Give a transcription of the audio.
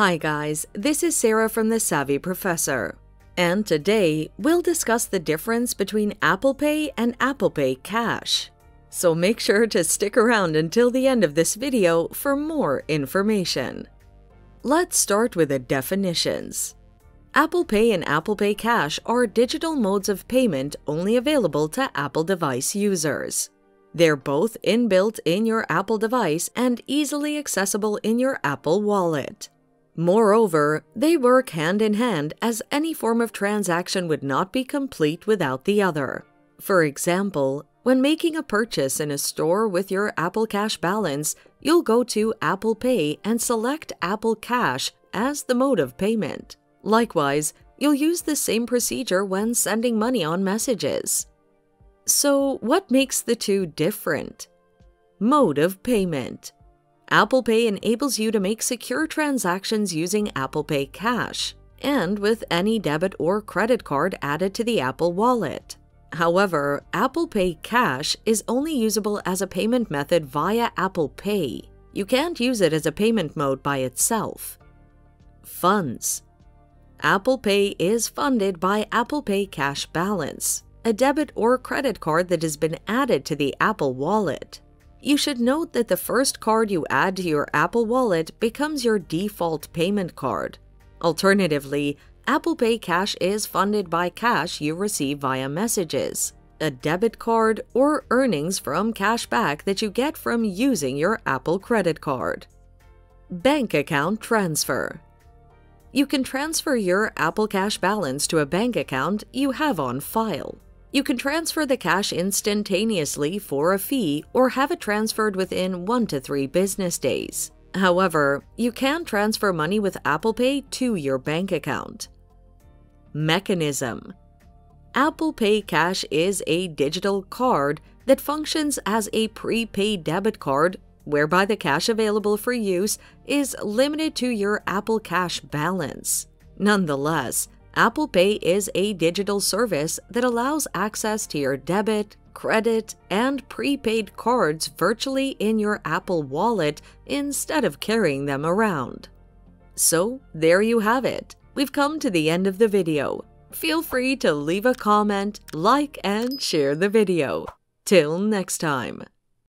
Hi guys, this is Sarah from The Savvy Professor. And today, we'll discuss the difference between Apple Pay and Apple Pay Cash. So make sure to stick around until the end of this video for more information. Let's start with the definitions. Apple Pay and Apple Pay Cash are digital modes of payment only available to Apple device users. They're both inbuilt in your Apple device and easily accessible in your Apple Wallet. Moreover, they work hand in hand as any form of transaction would not be complete without the other. For example, when making a purchase in a store with your Apple Cash balance, you'll go to Apple Pay and select Apple Cash as the mode of payment. Likewise, you'll use the same procedure when sending money on messages. So, what makes the two different? Mode of payment. Apple Pay enables you to make secure transactions using Apple Pay Cash and with any debit or credit card added to the Apple Wallet. However, Apple Pay Cash is only usable as a payment method via Apple Pay. You can't use it as a payment mode by itself. Funds Apple Pay is funded by Apple Pay Cash Balance, a debit or credit card that has been added to the Apple Wallet. You should note that the first card you add to your Apple Wallet becomes your default payment card. Alternatively, Apple Pay Cash is funded by cash you receive via messages, a debit card, or earnings from cash back that you get from using your Apple credit card. Bank Account Transfer You can transfer your Apple Cash balance to a bank account you have on file. You can transfer the cash instantaneously for a fee or have it transferred within 1 to 3 business days. However, you can transfer money with Apple Pay to your bank account. Mechanism Apple Pay Cash is a digital card that functions as a prepaid debit card whereby the cash available for use is limited to your Apple Cash balance. Nonetheless, Apple Pay is a digital service that allows access to your debit, credit, and prepaid cards virtually in your Apple Wallet instead of carrying them around. So, there you have it. We've come to the end of the video. Feel free to leave a comment, like, and share the video. Till next time.